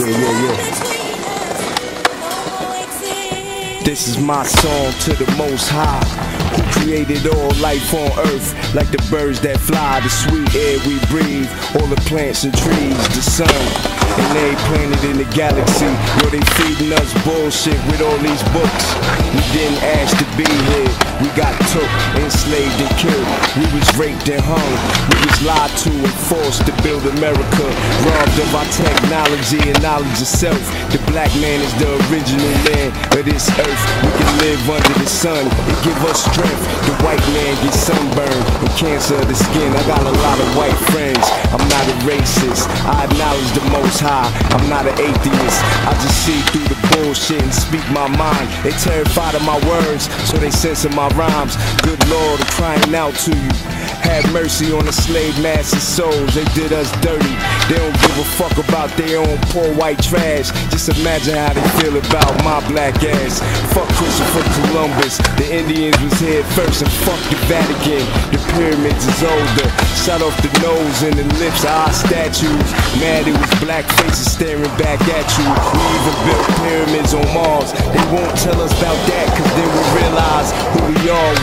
Yeah, yeah, yeah. This is my song to the most high who created all life on earth like the birds that fly, the sweet air we breathe, all the plants and trees, the sun, and they planted in the galaxy. Yo, they feeding us bullshit with all these books. We didn't ask to be here. We got took, enslaved and killed. We was raped and hung. We was lied to and forced to build America. Robbed of our technology and knowledge of self. The black man is the original man of this earth. We can live under the sun and give us strength. The white man gets sunburned and cancer of the skin. I got a lot of white friends. I'm not a racist. I acknowledge the most high. I'm not an atheist. I just see through the bullshit and speak my mind. They terrified of my words, so they censor my rhymes. Good Lord, I'm crying out to you. Have mercy on the slave master's souls. They did us dirty. They don't give a fuck about their own poor white trash. Just imagine how they feel about my black ass. Fuck Christopher Columbus. The Indians was here first and fuck the Vatican. The pyramids is older. Shut off the nose and the lips of our statues. Mad it was black faces staring back at you. We even built pyramids on Mars. They won't tell us about that cause then we realize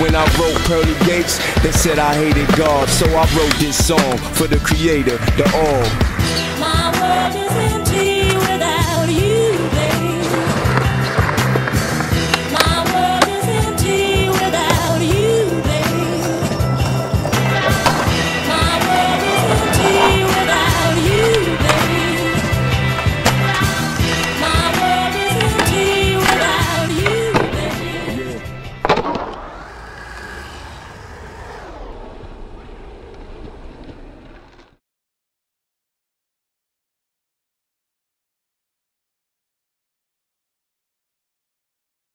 when I wrote Pearly Gates, they said I hated God. So I wrote this song for the creator, the all.